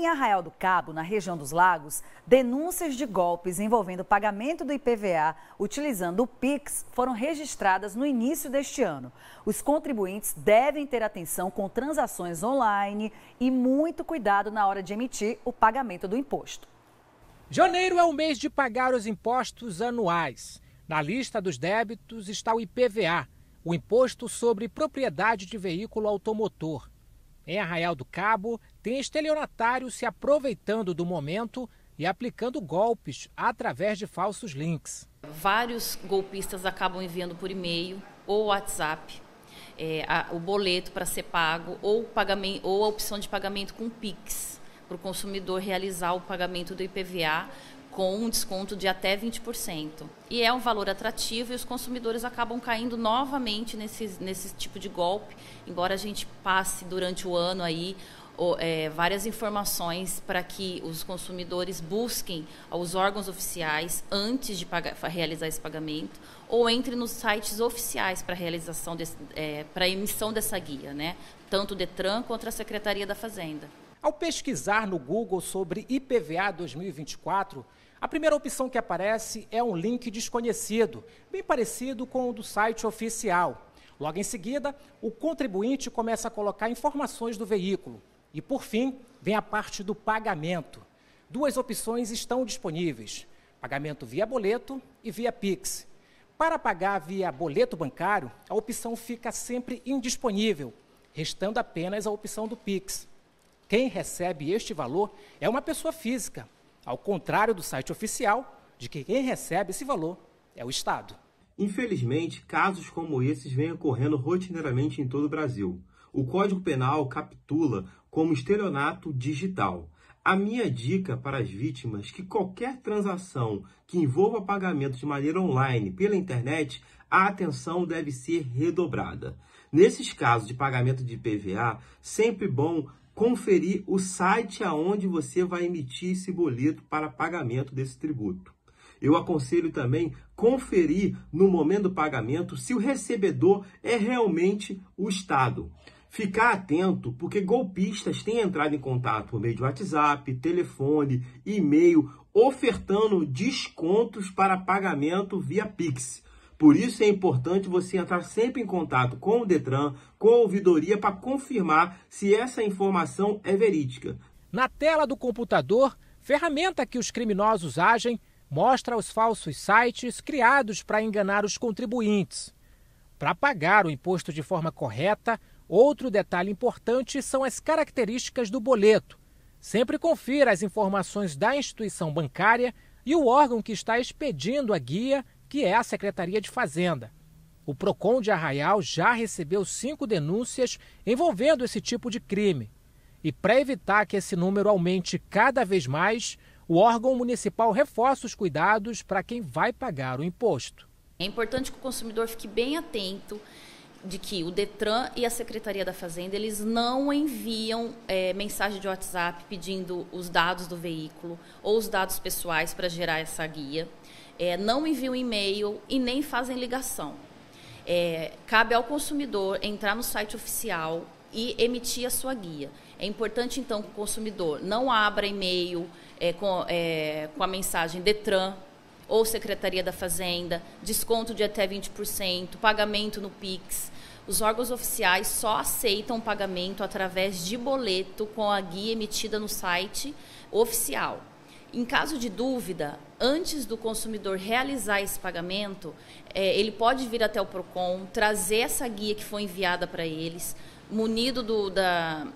Em Arraial do Cabo, na região dos Lagos, denúncias de golpes envolvendo pagamento do IPVA utilizando o Pix foram registradas no início deste ano. Os contribuintes devem ter atenção com transações online e muito cuidado na hora de emitir o pagamento do imposto. Janeiro é o mês de pagar os impostos anuais. Na lista dos débitos está o IPVA, o Imposto sobre Propriedade de Veículo Automotor. Em Arraial do Cabo, tem estelionatários se aproveitando do momento e aplicando golpes através de falsos links. Vários golpistas acabam enviando por e-mail ou WhatsApp é, a, o boleto para ser pago ou, pagamento, ou a opção de pagamento com Pix, para o consumidor realizar o pagamento do IPVA com um desconto de até 20%. E é um valor atrativo e os consumidores acabam caindo novamente nesse, nesse tipo de golpe, embora a gente passe durante o ano aí é, várias informações para que os consumidores busquem os órgãos oficiais antes de pagar, realizar esse pagamento ou entre nos sites oficiais para realização é, para emissão dessa guia, né? Tanto o Detran quanto a Secretaria da Fazenda. Ao pesquisar no Google sobre IPVA 2024, a primeira opção que aparece é um link desconhecido, bem parecido com o do site oficial. Logo em seguida, o contribuinte começa a colocar informações do veículo. E, por fim, vem a parte do pagamento. Duas opções estão disponíveis: pagamento via boleto e via Pix. Para pagar via boleto bancário, a opção fica sempre indisponível, restando apenas a opção do Pix. Quem recebe este valor é uma pessoa física, ao contrário do site oficial, de que quem recebe esse valor é o Estado. Infelizmente, casos como esses vêm ocorrendo rotineiramente em todo o Brasil. O Código Penal capitula como estelionato digital. A minha dica para as vítimas que qualquer transação que envolva pagamento de maneira online pela internet, a atenção deve ser redobrada. Nesses casos de pagamento de PVA, sempre bom conferir o site aonde você vai emitir esse boleto para pagamento desse tributo. Eu aconselho também conferir no momento do pagamento se o recebedor é realmente o Estado. Ficar atento, porque golpistas têm entrado em contato por meio de WhatsApp, telefone, e-mail, ofertando descontos para pagamento via Pix. Por isso é importante você entrar sempre em contato com o Detran, com a ouvidoria, para confirmar se essa informação é verídica. Na tela do computador, ferramenta que os criminosos agem mostra os falsos sites criados para enganar os contribuintes. Para pagar o imposto de forma correta, outro detalhe importante são as características do boleto. Sempre confira as informações da instituição bancária e o órgão que está expedindo a guia que é a Secretaria de Fazenda. O PROCON de Arraial já recebeu cinco denúncias envolvendo esse tipo de crime. E para evitar que esse número aumente cada vez mais, o órgão municipal reforça os cuidados para quem vai pagar o imposto. É importante que o consumidor fique bem atento de que o Detran e a Secretaria da Fazenda eles não enviam é, mensagem de WhatsApp pedindo os dados do veículo ou os dados pessoais para gerar essa guia é, não enviam e-mail e nem fazem ligação. É, cabe ao consumidor entrar no site oficial e emitir a sua guia. É importante, então, que o consumidor não abra e-mail é, com, é, com a mensagem Detran ou Secretaria da Fazenda, desconto de até 20%, pagamento no Pix. Os órgãos oficiais só aceitam pagamento através de boleto com a guia emitida no site oficial. Em caso de dúvida, antes do consumidor realizar esse pagamento, é, ele pode vir até o PROCON, trazer essa guia que foi enviada para eles, munido do, da,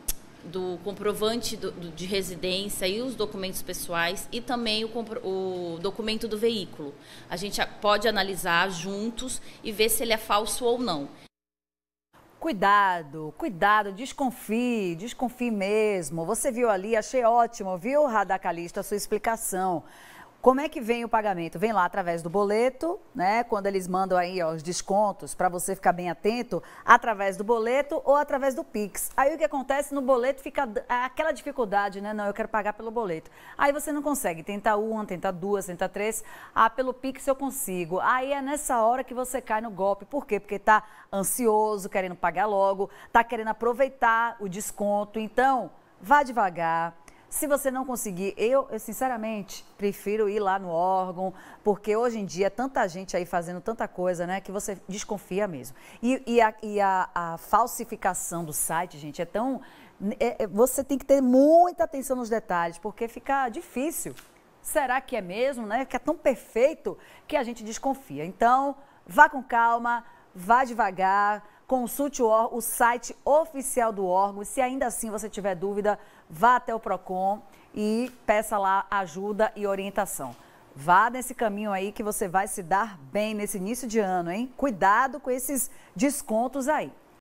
do comprovante do, do, de residência e os documentos pessoais e também o, o, documento do veículo. A gente pode analisar juntos e ver se ele é falso ou não. Cuidado, cuidado, desconfie, desconfie mesmo. Você viu ali, achei ótimo, viu, Radacalista, a sua explicação. Como é que vem o pagamento? Vem lá através do boleto, né? Quando eles mandam aí ó, os descontos para você ficar bem atento, através do boleto ou através do Pix. Aí o que acontece no boleto fica aquela dificuldade, né? Não, eu quero pagar pelo boleto. Aí você não consegue, tenta uma, tenta duas, tenta três. Ah, pelo Pix eu consigo. Aí é nessa hora que você cai no golpe. Por quê? Porque tá ansioso, querendo pagar logo, tá querendo aproveitar o desconto. Então, vá devagar Se você não conseguir, eu, eu, sinceramente prefiro ir lá no órgão, porque hoje em dia é tanta gente aí fazendo tanta coisa, né, que você desconfia mesmo. E, e, a, e a, a, falsificação do site, gente, é tão. É, é, você tem que ter muita atenção nos detalhes, porque fica difícil. Será que é mesmo, né? Que é tão perfeito que a gente desconfia. Então, vá com calma, vá devagar consulte o, o site oficial do órgão. Se ainda assim você tiver dúvida, vá até o PROCON e peça lá ajuda e orientação. Vá nesse caminho aí que você vai se dar bem nesse início de ano, hein? Cuidado com esses descontos aí.